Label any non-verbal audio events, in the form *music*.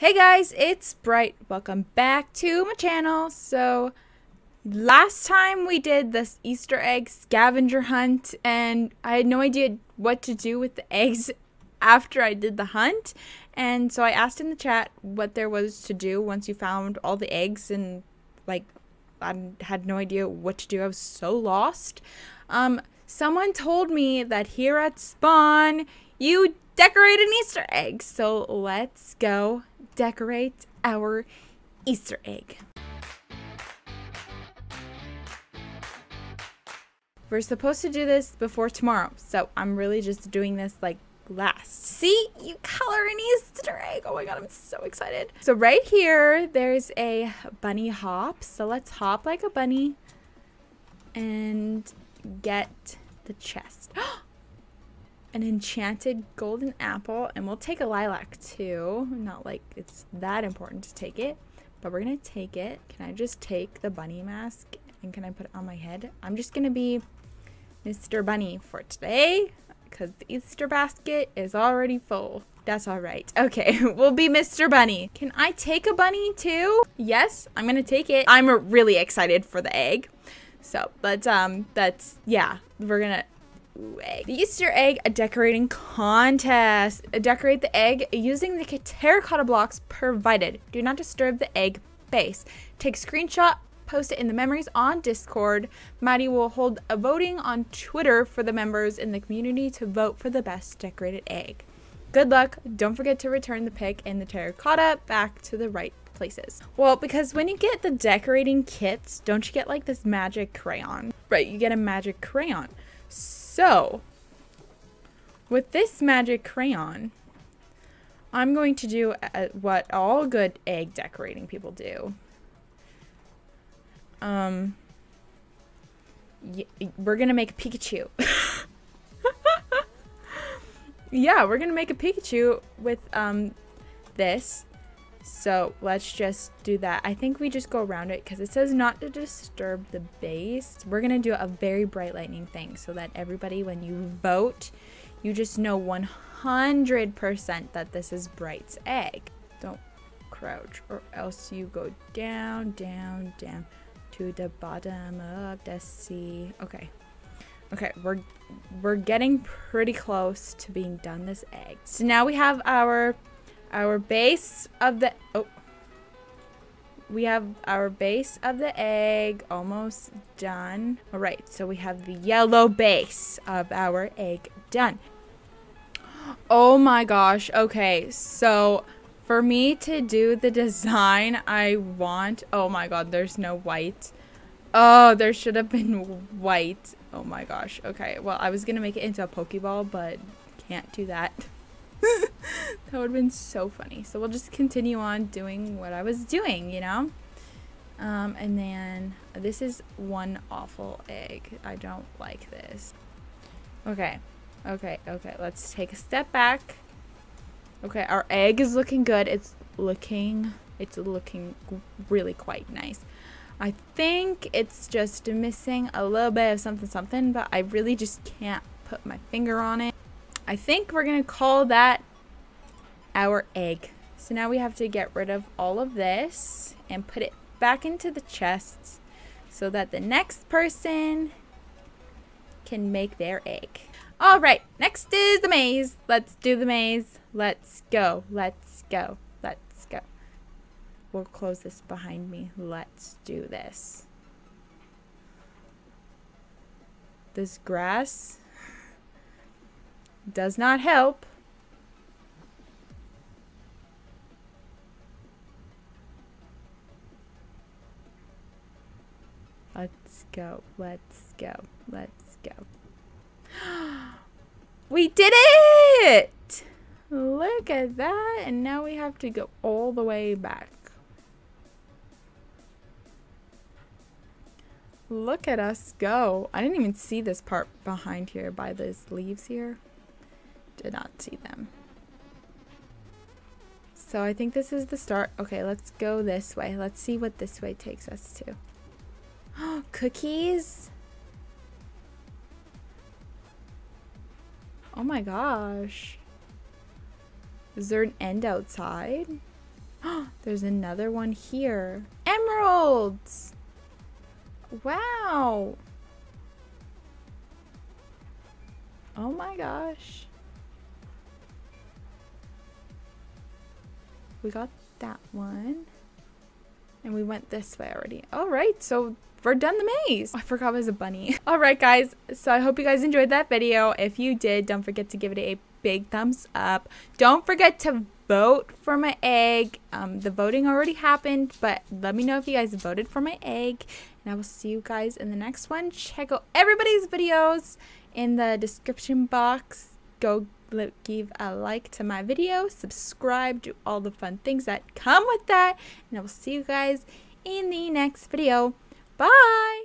Hey guys, it's Bright. Welcome back to my channel. So, last time we did this Easter egg scavenger hunt, and I had no idea what to do with the *laughs* eggs after I did the hunt. And so I asked in the chat what there was to do once you found all the eggs, and like, I had no idea what to do. I was so lost. Um, someone told me that here at Spawn, you decorate an Easter egg. So let's go decorate our Easter egg. We're supposed to do this before tomorrow, so I'm really just doing this like last. See, you color an Easter egg. Oh my god, I'm so excited. So right here, there's a bunny hop. So let's hop like a bunny and get the chest. *gasps* Oh, An enchanted golden apple, and we'll take a lilac too. Not like it's that important to take it, but we're gonna take it. Can I just take the bunny mask and can I put it on my head? I'm just gonna be Mr. Bunny for today because the Easter basket is already full. That's all right. *laughs* Okay, we'll be Mr. Bunny. Can I take a bunny too? Yes, I'm gonna take it. I'm really excited for the egg. So, but um, that's, yeah, we're gonna, egg. The Easter egg decorating contest. Decorate the egg using the terracotta blocks provided. Do not disturb the egg base. Take screenshot, post it in the memories on Discord. Maddie will hold a voting on Twitter for the members in the community to vote for the best decorated egg. Good luck. Don't forget to return the pick and the terracotta back to the right places. Well, because when you get the decorating kits, don't you get like this magic crayon? Right, you get a magic crayon. So, with this magic crayon, I'm going to do uh, what all good egg decorating people do. Um, we're gonna make a Pikachu. *laughs* yeah, we're gonna make a Pikachu with um this. So let's just do that. I think we just go around it because it says not to disturb the base. We're going to do a very bright lightning thing so that everybody, when you vote, you just know 100% that this is Bright's egg. Don't crouch or else you go down, down, down to the bottom of the sea. Okay. Okay, we're we're getting pretty close to being done this egg. So now we have our our base of the oh. We have our base of the egg almost done. All right so we have the yellow base of our egg done. Oh my gosh okay so for me to do the design i want oh my god there's no white. Oh there should have been white. Oh my gosh okay well i was gonna make it into a pokeball but can't do that that would have been so funny. So we'll just continue on doing what I was doing, you know? Um, and then this is one awful egg. I don't like this. Okay. Okay, okay. Let's take a step back. Okay, our egg is looking good. It's looking, it's looking really quite nice. I think it's just missing a little bit of something something, but I really just can't put my finger on it. I think we're going to call that our egg. So now we have to get rid of all of this and put it back into the chest so that the next person can make their egg. All right, next is the maze. Let's do the maze. Let's go. Let's go. Let's go. We'll close this behind me. Let's do this. This grass does not help. Let's go. Let's go. Let's go. *gasps* we did it! Look at that. And now we have to go all the way back. Look at us go. I didn't even see this part behind here by those leaves here. Did not see them. So I think this is the start. Okay, let's go this way. Let's see what this way takes us to. Oh, *gasps* cookies? Oh my gosh. Is there an end outside? *gasps* There's another one here. Emeralds! Wow! Oh my gosh. We got that one. And we went this way already. Alright, so we're done the maze. I forgot it was a bunny. *laughs* Alright guys, so I hope you guys enjoyed that video. If you did, don't forget to give it a big thumbs up. Don't forget to vote for my egg. Um, the voting already happened, but let me know if you guys voted for my egg. And I will see you guys in the next one. Check out everybody's videos in the description box. Go give a like to my video, subscribe, do all the fun things that come with that. And I will see you guys in the next video. Bye!